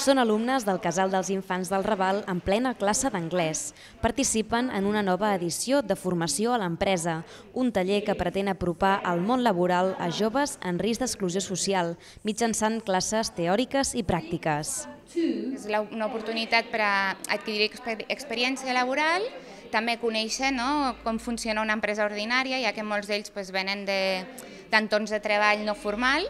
Són alumnes del Casal dels Infants del Raval en plena classe d'anglès. Participen en una nova edició de formació a l'empresa, un taller que pretén apropar el món laboral a joves en risc d'exclusió social, mitjançant classes teòriques i pràctiques. És una oportunitat per adquirir exper experiència laboral, també conèixer no, com funciona una empresa ordinària, ja que molts d'ells pues, venen de- d'entorns de, treball no formal,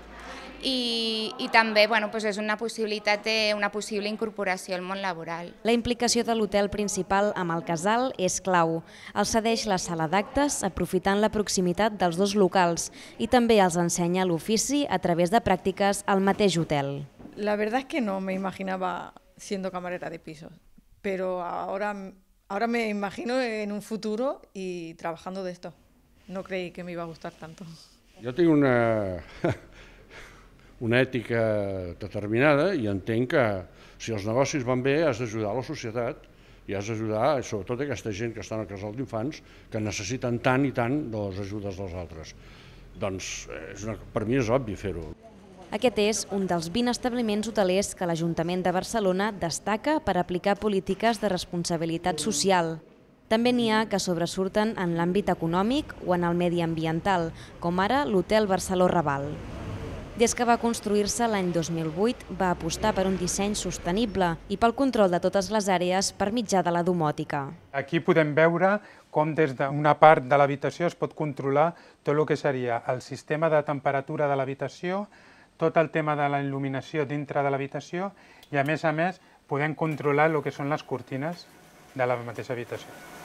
i, i també bueno, pues és una possibilitat de, una possible incorporació al món laboral. La implicació de l'hotel principal amb el casal és clau. El cedeix la sala d'actes aprofitant la proximitat dels dos locals i també els ensenya l'ofici a través de pràctiques al mateix hotel. La verdad es que no me imaginaba siendo camarera de pisos, pero ahora, ahora me imagino en un futuro y trabajando de esto. No creí que me iba a gustar tanto. Jo tinc una, una ètica determinada i entenc que si els negocis van bé has d'ajudar la societat i has d'ajudar sobretot aquesta gent que està al casal d'infants que necessiten tant i tant de les ajudes dels altres. Doncs eh, és una, per mi és obvi fer-ho. Aquest és un dels 20 establiments hotelers que l'Ajuntament de Barcelona destaca per aplicar polítiques de responsabilitat social. També n'hi ha que sobresurten en l'àmbit econòmic o en el mediambiental, com ara l'Hotel Barceló Raval. Des que va construir-se l'any 2008, va apostar per un disseny sostenible i pel control de totes les àrees per mitjà de la domòtica. Aquí podem veure com des d'una part de l'habitació es pot controlar tot el que seria el sistema de temperatura de l'habitació, tot el tema de la il·luminació dintre de l'habitació i, a més a més, podem controlar el que són les cortines de la mateixa habitació.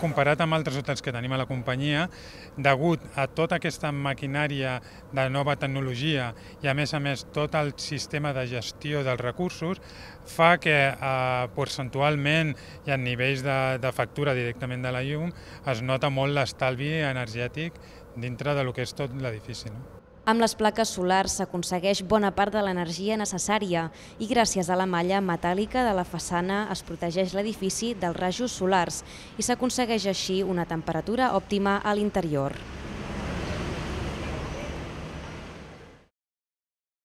Comparat amb altres hotels que tenim a la companyia, degut a tota aquesta maquinària de nova tecnologia i, a més a més, tot el sistema de gestió dels recursos, fa que eh, percentualment i en nivells de, de factura directament de la llum es nota molt l'estalvi energètic dintre de lo que és tot l'edifici. No? Amb les plaques solars s'aconsegueix bona part de l'energia necessària i gràcies a la malla metàl·lica de la façana es protegeix l'edifici dels rajos solars i s'aconsegueix així una temperatura òptima a l'interior.